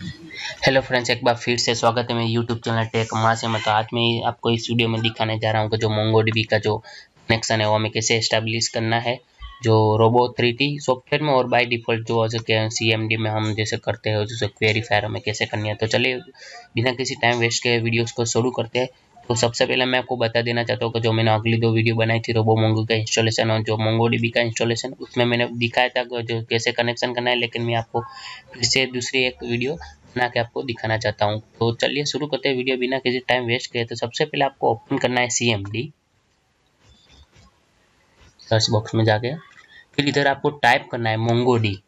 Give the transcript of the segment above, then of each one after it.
Hello friends एक बार फिर से स्वागत है मेरे यूट्यूब चैनल टेक माँ से मैं तो आज मैं आपको इस वीडियो में दिखाने जा रहा हूँ कि जो मोंगो डीबी का जो कनेक्शन है, वो हमें कैसे इस्टेब्लिश करना है। जो रोबो थ्री सॉफ्टवेयर में और बाय डिफ़ॉल्ट जो सी एम डी में हम जैसे करते हैं, जैसे क्वेरीफायर हमें कैसे करनी है। तो चलिए, बिना किसी टाइम वेस्ट के वीडियोज़ को शुरू करते हैं। तो सबसे पहले मैं आपको बता देना चाहता हूँ कि जो मैंने अगली दो वीडियो बनाई थी रोबो मोंगो का इंस्टॉलेशन और जो मोंगो डीबी का इंस्टॉलेशन उसमें मैंने दिखाया था जो कैसे कनेक्शन करना है, लेकिन मैं आपको फिर से दूसरी एक वीडियो बना के आपको दिखाना चाहता हूँ। तो चलिए शुरू करते हैं वीडियो बिना किसी टाइम वेस्ट किए तो सबसे पहले आपको ओपन करना है C M D search box में जाके फिर इधर आपको टाइप करना है मोंगो डी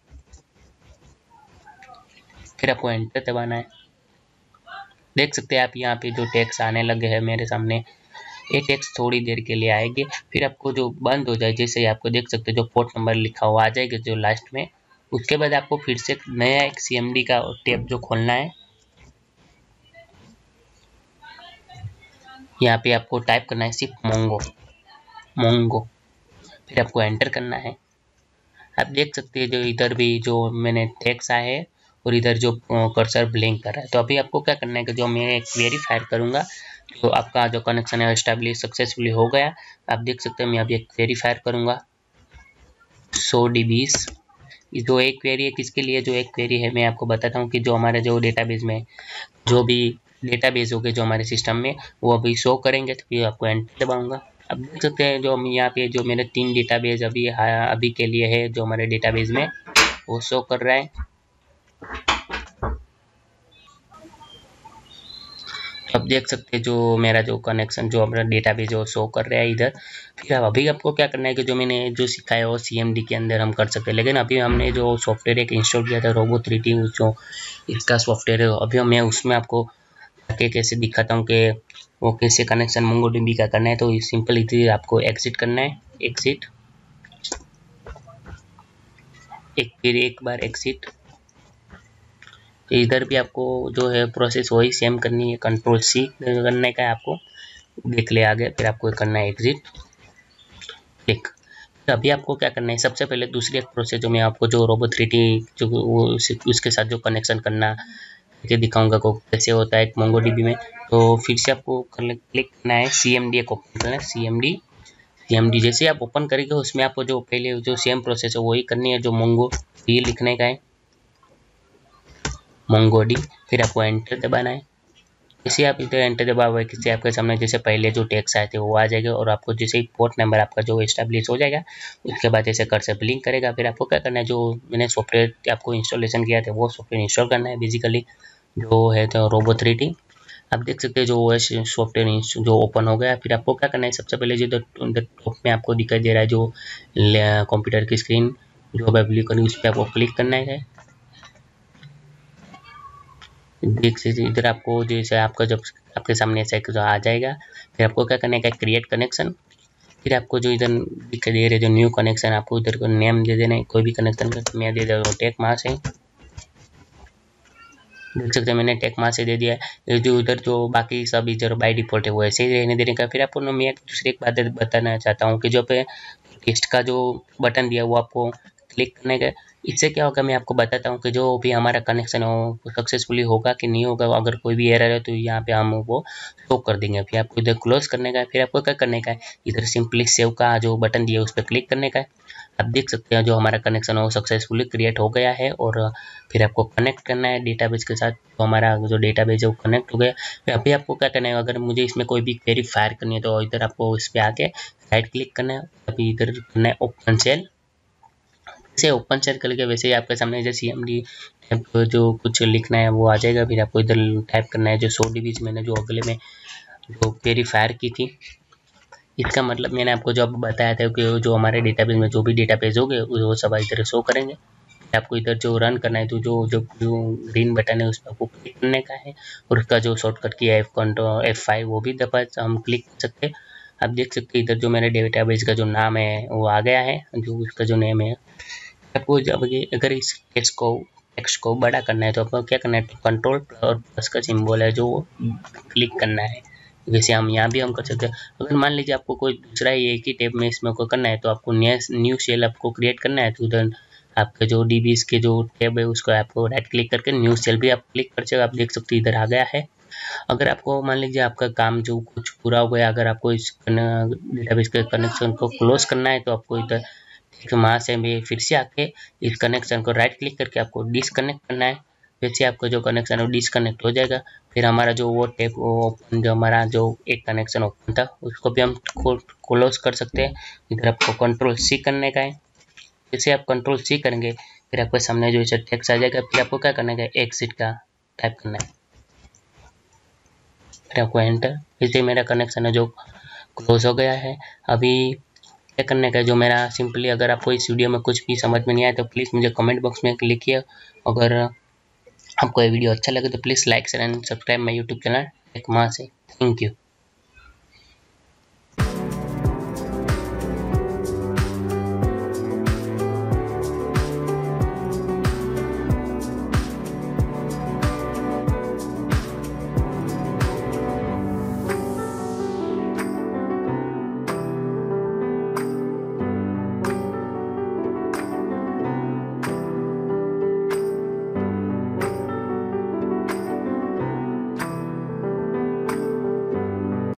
फिर आपको एंटर दबाना है। देख सकते हैं आप यहाँ पे जो टैक्स आने लगे हैं मेरे सामने। ये टैक्स थोड़ी देर के लिए आएँगे, फिर आपको जो बंद हो जाए, जैसे आपको देख सकते हैं जो पोर्ट नंबर लिखा हुआ आ जाएगा जो लास्ट में, उसके बाद आपको फिर से नया एक सीएमडी का टेप जो खोलना है। यहाँ पे आपको टाइप करना है सिर्फ़ मोंगो मोंगो फिर आपको एंटर करना है। आप देख सकते हैं जो इधर भी जो मैंने टैक्स आया है और इधर जो कर्सर ब्लिंक कर रहा है। तो अभी आपको क्या करना है कि जो मैं वेरीफायर करूँगा तो आपका जो कनेक्शन है स्टेब्लिश सक्सेसफुली हो गया। आप देख सकते हैं मैं अभी एक वेरीफायर करूँगा। सौ डी बीस जो एक क्वेरी है, किसके लिए जो एक क्वेरी है, मैं आपको बताता हूँ कि जो हमारे जो डेटाबेस में, जो भी डेटाबेस हो गए जो हमारे सिस्टम में, वो अभी शो करेंगे। तो फिर आपको एंटर दबाऊँगा। अब देख सकते हैं जो हम यहाँ पे जो मेरे तीन डेटाबेस अभी हाँ अभी के लिए है, जो हमारे डेटाबेस में, वो शो कर रहा है। अब देख सकते हैं जो मेरा जो कनेक्शन जो अपना डेटा भी जो शो कर रहा है इधर। फिर अब अभी आपको क्या करना है कि जो मैंने जो सिखाया वो सीएमडी के अंदर हम कर सकते हैं। लेकिन अभी हमने जो सॉफ्टवेयर एक इंस्टॉल किया था रोबो थ्री टी जो इसका सॉफ्टवेयर है, अभी मैं उसमें आपको आके कैसे दिखाता हूँ कि वो कैसे कनेक्शन मंगो डी का करना है। तो सिंपल इधर आपको एग्जिट करना है। एग्जिट एक फिर एक बार एग्जिट इधर भी आपको जो है प्रोसेस वही सेम करनी है कंट्रोल सी करने का है आपको। देख ले आगे, फिर आपको करना है एग्जिट एक तो अभी आपको क्या करना है, सबसे पहले दूसरी एक प्रोसेस जो मैं आपको जो रोबो थ्री जो वो उसके साथ जो कनेक्शन करना ये दिखाऊँगा को कैसे होता है मोंगो डीबी में। तो फिर से आपको क्लिक करना है सी एम डी एक ओपन करना है C M D C M D जैसे आप ओपन करेंगे, उसमें आपको जो पहले जो सेम प्रोसेस है, वही करनी है, जो मोंगो ये लिखने का है। मंगोडी, फिर आपको एंटर दबाना है। जैसे आप इधर एंटर दबा दबाओगे किसी आपके सामने जैसे पहले जो टैक्स आए थे, वो आ जाएगा और आपको जैसे ही पोर्ट नंबर आपका जो इस्टेब्लिश हो जाएगा, उसके बाद जैसे कर से ब्लिंक करेगा। फिर आपको क्या करना है, जो मैंने सॉफ्टवेयर आपको इंस्टॉलेशन किया था, वो सॉफ्टवेयर इंस्टॉल करना है बेसिकली जो है तो रोबो थ्री आप देख सकते हैं जो ओ सॉफ्टवेयर जो ओपन हो गया। फिर आपको क्या करना है, सबसे पहले जो टॉप में आपको दिखाई दे रहा है जो कंप्यूटर की स्क्रीन जो अवेलेबल उस पर आपको क्लिक करना है। देख सकते इधर आपको जैसे आपका जब आपके सामने ऐसा एक जो आ जाएगा, फिर आपको क्या करने का क्रिएट कनेक्शन फिर आपको जो इधर दिखाई दे रहे, जो न्यू कनेक्शन आपको इधर को नेम दे देना है, कोई भी कनेक्शन कर मैं दे दे टेक मास है। देख सकते हैं मैंने टेक मास से दे दिया है। जो उधर जो बाकी सब इधर बाई डिफ़ॉल्ट है, वो ऐसे ही रहने देने का फिर आपको मैं एक दूसरी एक बात बताना चाहता हूँ कि जो पे टेस्ट का जो बटन दिया, वो आपको क्लिक करने का इससे क्या होगा, मैं आपको बताता हूँ कि जो भी हमारा कनेक्शन हो सक्सेसफुली होगा कि नहीं होगा अगर कोई भी एरर है तो यहाँ पे हम वो शो कर देंगे। फिर आपको इधर क्लोज करने का है, फिर आपको क्या करने का है? इधर सिंपली सेव का जो बटन दिया है, उस पर क्लिक करने का है। आप देख सकते हैं जो हमारा कनेक्शन हो सक्सेसफुली क्रिएट हो गया है और फिर आपको कनेक्ट करना है डेटाबेस के साथ। तो हमारा जो डेटाबेस है, वो कनेक्ट हो गया। फिर अभी आपको क्या करना है, अगर मुझे इसमें कोई भी क्वेरी फायर करनी है तो इधर आपको इस पर आके राइट क्लिक करना है। अभी इधर करना है ओपन सेल जैसे ओपन शेयर करके वैसे ही आपके सामने जैसे एम डी जो कुछ लिखना है, वो आ जाएगा। फिर आपको इधर टाइप करना है जो सो डी मैंने जो अगले में जो क्वेरी फायर की थी। इसका मतलब मैंने आपको जो बताया था कि जो हमारे डेटाबेस में जो भी डेटाबेस हो गए वो सब इधर शो करेंगे। आपको इधर जो रन करना है तो जो जो ग्रीन बटन है, उस पर आपको क्लिक करने का है। और उसका जो शॉर्टकट है एफ़ कंट्रोल एफ़ फाइव वो भी दबा हम क्लिक कर सकते हैं। आप देख सकते हैं इधर जो मेरे डेटाबेस का जो नाम है, वो आ गया है, जो उसका जो नेम है। आपको जब ये, अगर इस टेक्स्ट को टेक्स्ट को बड़ा करना है तो आपको क्या करना है? तो कंट्रोल और प्लस का सिंबल है, जो क्लिक करना है। वैसे हम यहाँ भी हम कर सकते हैं। अगर मान लीजिए आपको कोई दूसरा ही एक ही टेप में इसमें को करना है तो आपको न्यू न्यू सेल आपको क्रिएट करना है तो उधर आपके जो डी के जो टैब है, उसको आपको राइट क्लिक करके न्यू सेल भी आप क्लिक कर सकते आप देख सकते इधर आ गया है। अगर आपको, मान लीजिए आपका काम जो कुछ पूरा हो गया, अगर आपको इस डेटाबेस के कनेक्शन को क्लोज करना है तो आपको इधर ठीक वहाँ से भी फिर से आके इस कनेक्शन को राइट क्लिक करके आपको डिसकनेक्ट करना है। फिर से आपका जो कनेक्शन है वो डिसकनेक्ट हो जाएगा। फिर हमारा जो वो टेप ओपन जो हमारा जो एक कनेक्शन ओपन था, उसको भी हम क्लोज कर सकते हैं। इधर आपको कंट्रोल सी करने का है। फिर से आप कंट्रोल सी करेंगे, फिर आपके सामने जो इसे टेक्स आ जाएगा, फिर आपको क्या करना है? एक सीट का टाइप करना है। फिर आपको एंटर फिर से मेरा कनेक्शन है जो क्लोज हो गया है। अभी क्या करने का जो मेरा सिंपली अगर आपको इस वीडियो में कुछ भी समझ में नहीं आया तो प्लीज़ मुझे कमेंट बॉक्स में लिखिए अगर आपको ये वीडियो अच्छा लगे तो please like share and subscribe my YouTube channel एक माँ से। Thank you